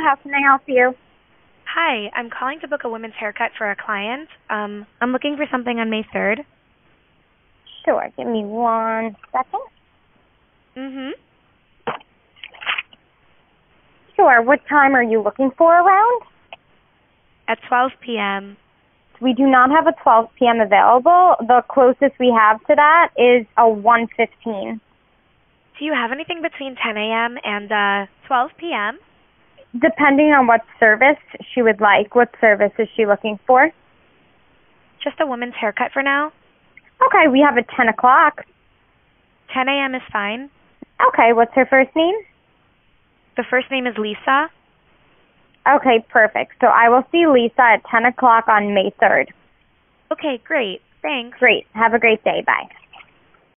How can I help you? Hi, I'm calling to book a women's haircut for a client. Um, I'm looking for something on May 3rd. Sure, give me one second. Mm-hmm. Sure, what time are you looking for around? At 12 p.m. We do not have a 12 p.m. available. The closest we have to that is a 1:15. Do you have anything between 10 a.m. and uh, 12 p.m.? Depending on what service she would like, what service is she looking for? Just a woman's haircut for now. Okay, we have a 10 o'clock. 10 a.m. is fine. Okay, what's her first name? The first name is Lisa. Okay, perfect. So I will see Lisa at 10 o'clock on May 3rd. Okay, great. Thanks. Great. Have a great day. Bye.